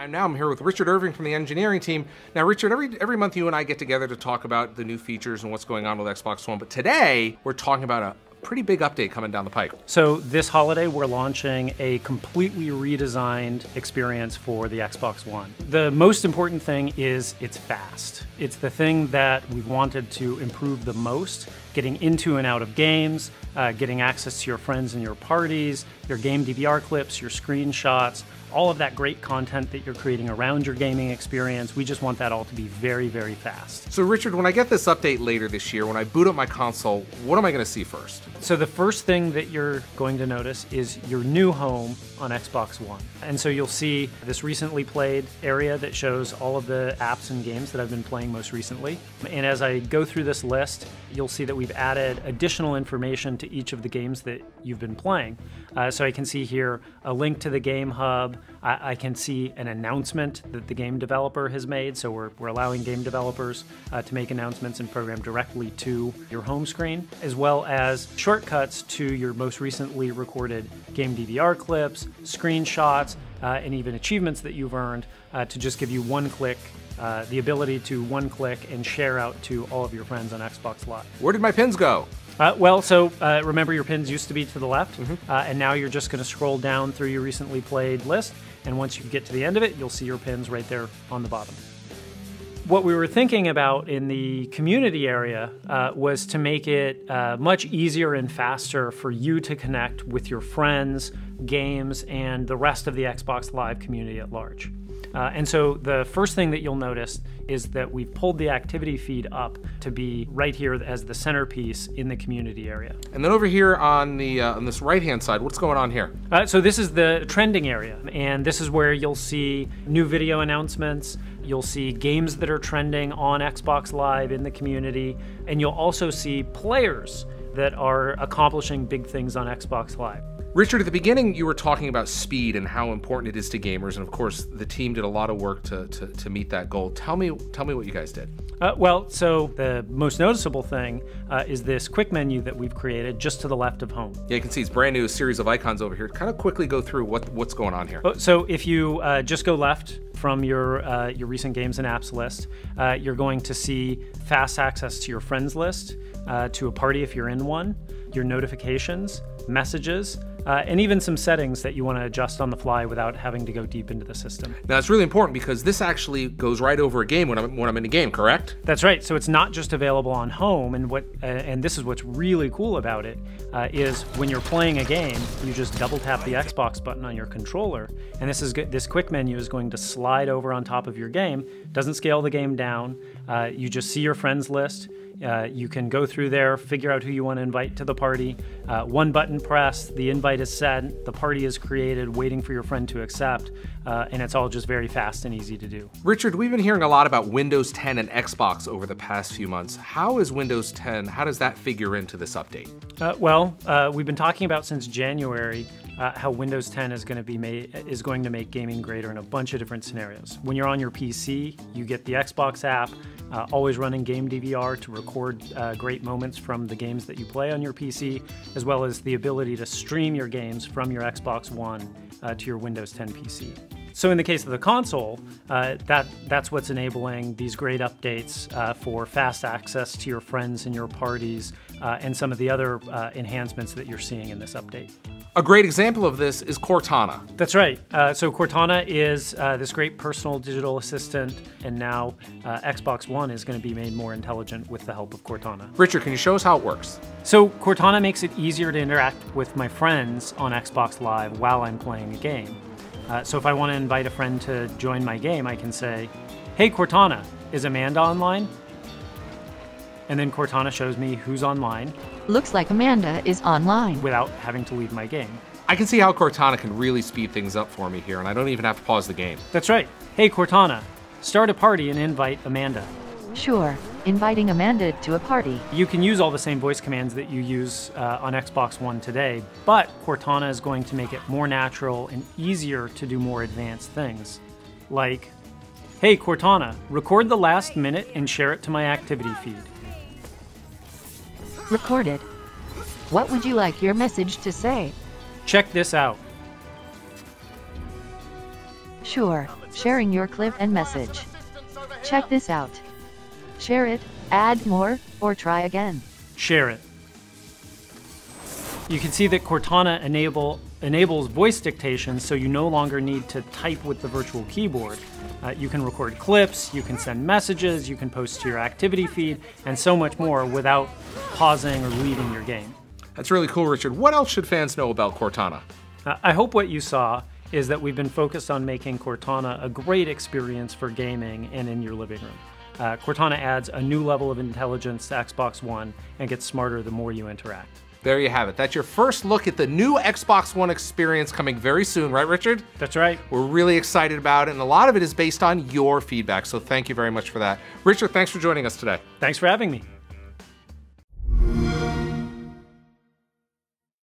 I'm now I'm here with Richard Irving from the engineering team. Now, Richard, every every month you and I get together to talk about the new features and what's going on with Xbox One. But today we're talking about a pretty big update coming down the pike. So this holiday, we're launching a completely redesigned experience for the Xbox One. The most important thing is it's fast. It's the thing that we've wanted to improve the most, getting into and out of games, uh, getting access to your friends and your parties, your game DVR clips, your screenshots, all of that great content that you're creating around your gaming experience. We just want that all to be very, very fast. So, Richard, when I get this update later this year, when I boot up my console, what am I going to see first? So, the first thing that you're going to notice is your new home on Xbox One. And so, you'll see this recently played area that shows all of the apps and games that I've been playing most recently. And as I go through this list, you'll see that we've added additional information to each of the games that you've been playing. Uh, so, I can see here a link to the Game Hub. I, I, can see an announcement that the game developer has made. So we're, we're allowing game developers uh, to make announcements and program directly to your home screen, as well as shortcuts to your most recently recorded game DVR clips, screenshots, uh, and even achievements that you've earned uh, to just give you one click uh, the ability to one click and share out to all of your friends on Xbox Live. Where did my pins go? Uh, well, so uh, remember your pins used to be to the left, mm-hmm. uh, and now you're just going to scroll down through your recently played list, and once you get to the end of it, you'll see your pins right there on the bottom. What we were thinking about in the community area uh, was to make it uh, much easier and faster for you to connect with your friends, games, and the rest of the Xbox Live community at large. Uh, and so the first thing that you'll notice is that we've pulled the activity feed up to be right here as the centerpiece in the community area. And then over here on the uh, on this right hand side, what's going on here? Uh, so this is the trending area, and this is where you'll see new video announcements. You'll see games that are trending on Xbox Live in the community, and you'll also see players that are accomplishing big things on Xbox Live. Richard, at the beginning, you were talking about speed and how important it is to gamers, and of course, the team did a lot of work to, to, to meet that goal. Tell me, tell me what you guys did. Uh, well, so the most noticeable thing uh, is this quick menu that we've created just to the left of home. Yeah, you can see it's brand new, series of icons over here. Kind of quickly go through what what's going on here. Oh, so if you uh, just go left from your uh, your recent games and apps list, uh, you're going to see fast access to your friends list, uh, to a party if you're in one, your notifications, messages, uh, and even some settings that you want to adjust on the fly without having to go deep into the system. Now it's really important because this actually goes right over a game when I'm when I'm in a game, correct? That's right. So it's not just available on home, and what uh, and this is what's really cool about it uh, is when you're playing a game, you just double tap the Xbox button on your controller, and this is this quick menu is going to slide over on top of your game. Doesn't scale the game down. Uh, you just see your friends list. Uh, you can go through there, figure out who you want to invite to the party. Uh, one button press, the invite is sent, the party is created, waiting for your friend to accept, uh, and it's all just very fast and easy to do. Richard, we've been hearing a lot about Windows 10 and Xbox over the past few months. How is Windows 10, how does that figure into this update? Uh, well, uh, we've been talking about since January uh, how Windows 10 is going to be made is going to make gaming greater in a bunch of different scenarios. When you're on your PC, you get the Xbox app, uh, always running game DVR to record uh, great moments from the games that you play on your PC, as well as the ability to stream your games from your Xbox One uh, to your Windows 10 PC. So in the case of the console, uh, that that's what's enabling these great updates uh, for fast access to your friends and your parties, uh, and some of the other uh, enhancements that you're seeing in this update. A great example of this is Cortana. That's right. Uh, so Cortana is uh, this great personal digital assistant, and now uh, Xbox One is going to be made more intelligent with the help of Cortana. Richard, can you show us how it works? So Cortana makes it easier to interact with my friends on Xbox Live while I'm playing a game. Uh, so if I want to invite a friend to join my game, I can say, "Hey Cortana, is Amanda online?" and then Cortana shows me who's online. Looks like Amanda is online. Without having to leave my game. I can see how Cortana can really speed things up for me here, and I don't even have to pause the game. That's right. Hey Cortana, start a party and invite Amanda. Sure, inviting Amanda to a party. You can use all the same voice commands that you use uh, on Xbox One today, but Cortana is going to make it more natural and easier to do more advanced things. Like, hey Cortana, record the last minute and share it to my activity feed. Recorded. What would you like your message to say? Check this out. Sure. Sharing your clip and message. Check this out. Share it, add more, or try again. Share it. You can see that Cortana enable, enables voice dictation so you no longer need to type with the virtual keyboard. Uh, you can record clips, you can send messages, you can post to your activity feed, and so much more without pausing or leaving your game. That's really cool, Richard. What else should fans know about Cortana? Uh, I hope what you saw is that we've been focused on making Cortana a great experience for gaming and in your living room. Uh, Cortana adds a new level of intelligence to Xbox One and gets smarter the more you interact. There you have it. That's your first look at the new Xbox One experience coming very soon, right, Richard? That's right. We're really excited about it, and a lot of it is based on your feedback, so thank you very much for that. Richard, thanks for joining us today. Thanks for having me.